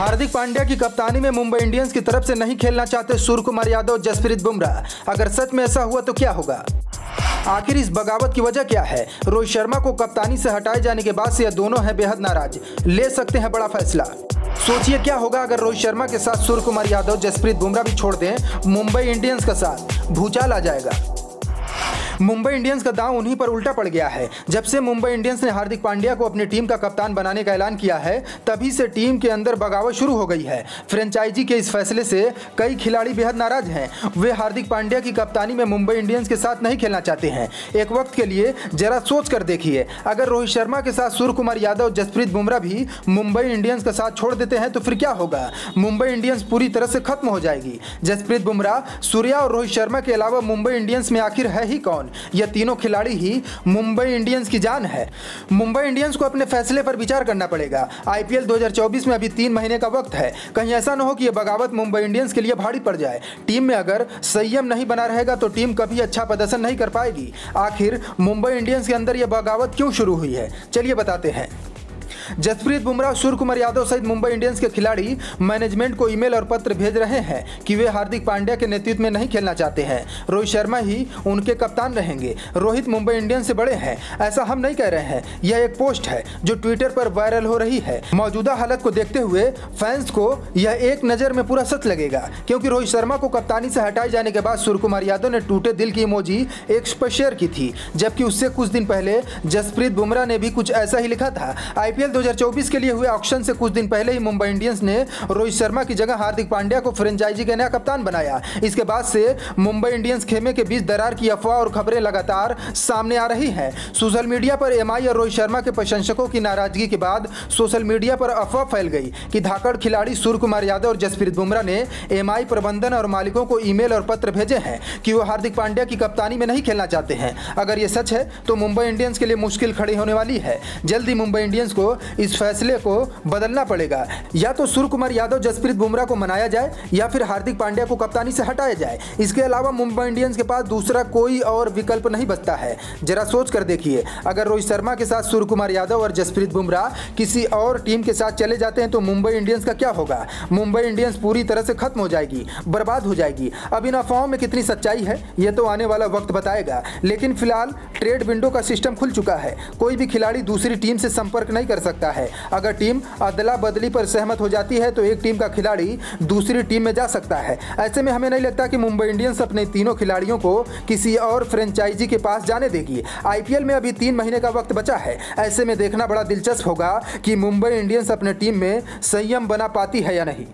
हार्दिक पांड्या की कप्तानी में मुंबई इंडियंस की तरफ़ से नहीं खेलना चाहते सूर्य कुमार यादव, जसप्रीत बुमराह। अगर सच में ऐसा हुआ तो क्या होगा? आखिर इस बगावत की वजह क्या है? रोहित शर्मा को कप्तानी से हटाए जाने के बाद से यह दोनों हैं बेहद नाराज़। ले सकते हैं बड़ा फैसला। सोचिए क्या होगा अगर रोहित शर्मा के साथ सूर्य कुमार यादव, जसप्रीत बुमराह भी छोड़ दें? मुंबई इंडियंस का साथ। भूचाल आ जाएगा। मुंबई इंडियंस का दांव उन्हीं पर उल्टा पड़ गया है। जब से मुंबई इंडियंस ने हार्दिक पांड्या को अपनी टीम का कप्तान बनाने का ऐलान किया है, तभी से टीम के अंदर बगावत शुरू हो गई है। फ्रेंचाइजी के इस फैसले से कई खिलाड़ी बेहद नाराज़ हैं। वे हार्दिक पांड्या की कप्तानी में मुंबई इंडियंस के साथ नहीं खेलना चाहते हैं। एक वक्त के लिए जरा सोच कर देखिए, अगर रोहित शर्मा के साथ सूर्य कुमार यादव, जसप्रीत बुमराह भी मुंबई इंडियंस का साथ छोड़ देते हैं तो फिर क्या होगा? मुंबई इंडियंस पूरी तरह से खत्म हो जाएगी। जसप्रीत बुमराह सूर्या और रोहित शर्मा के अलावा मुंबई इंडियंस में आखिर है ही कौन? यह तीनों खिलाड़ी ही मुंबई इंडियंस की जान है। मुंबई इंडियंस को अपने फैसले पर विचार करना पड़ेगा। आईपीएल 2024 में अभी तीन महीने का वक्त है। कहीं ऐसा न हो कि यह बगावत मुंबई इंडियंस के लिए भारी पड़ जाए। टीम में अगर संयम नहीं बना रहेगा तो टीम कभी अच्छा प्रदर्शन नहीं कर पाएगी। आखिर मुंबई इंडियंस के अंदर यह बगावत क्यों शुरू हुई है? चलिए बताते हैं। जसप्रीत बुमराह सूर्य कुमार यादव सहित मुंबई इंडियंस के खिलाड़ी मैनेजमेंट को ईमेल और पत्र भेज रहे हैं कि वे हार्दिक पांड्या के नेतृत्व में नहीं खेलना चाहते हैं। रोहित शर्मा ही उनके कप्तान रहेंगे। रोहित मुंबई इंडियंस से बड़े हैं, ऐसा हम नहीं कह रहे हैं। यह एक पोस्ट है जो ट्विटर पर वायरल हो रही है। मौजूदा हालत को देखते हुए फैंस को यह एक नज़र में पूरा सच लगेगा, क्योंकि रोहित शर्मा को कप्तानी से हटाए जाने के बाद सूर्य कुमार यादव ने टूटे दिल की इमोजी एक शेयर की थी, जबकि उससे कुछ दिन पहले जसप्रीत बुमराह ने भी कुछ ऐसा ही लिखा था। आईपीएल 2024 के लिए हुए ऑक्शन से कुछ दिन पहले ही मुंबई इंडियंस ने रोहित शर्मा की जगह हार्दिक पांड्या को फ्रेंचाइजी का नया कप्तान बनाया। इसके बाद से मुंबई इंडियंस खेमे के बीच दरार की अफवाह और खबरें लगातार सामने आ रही हैं। सोशल मीडिया पर एमआई और रोहित शर्मा के प्रशंसकों की नाराज़गी के बाद सोशल मीडिया पर अफवाह फैल गई कि धाकड़ खिलाड़ी सूर्य कुमार यादव और जसप्रीत बुमराह ने एमआई प्रबंधन और मालिकों को ईमेल और पत्र भेजे हैं कि वो हार्दिक पांड्या की कप्तानी में नहीं खेलना चाहते हैं। अगर ये सच है तो मुंबई इंडियंस के लिए मुश्किल खड़ी होने वाली है। जल्दी मुंबई इंडियंस को इस फैसले को बदलना पड़ेगा। या तो सूर्य कुमार यादव, जसप्रीत बुमराह को मनाया जाए, या फिर हार्दिक पांड्या को कप्तानी से हटाया जाए। इसके अलावा मुंबई इंडियंस के पास दूसरा कोई और विकल्प नहीं बचता है। जरा सोच कर देखिए, अगर रोहित शर्मा के साथ सूर्य कुमार यादव और जसप्रीत बुमराह किसी और टीम के साथ चले जाते हैं तो मुंबई इंडियंस का क्या होगा? मुंबई इंडियंस पूरी तरह से खत्म हो जाएगी, बर्बाद हो जाएगी। अब इन अफवाहों में कितनी सच्चाई है, ये तो आने वाला वक्त बताएगा। लेकिन फ़िलहाल ट्रेड विंडो का सिस्टम खुल चुका है। कोई भी खिलाड़ी दूसरी टीम से संपर्क नहीं कर सकता है। अगर टीम अदला बदली पर सहमत हो जाती है तो एक टीम का खिलाड़ी दूसरी टीम में जा सकता है। ऐसे में हमें नहीं लगता कि मुंबई इंडियंस अपने तीनों खिलाड़ियों को किसी और फ्रेंचाइजी के पास जाने देगी। आईपीएल में अभी तीन महीने का वक्त बचा है। ऐसे में देखना बड़ा दिलचस्प होगा कि मुंबई इंडियंस अपने टीम में संयम बना पाती है या नहीं।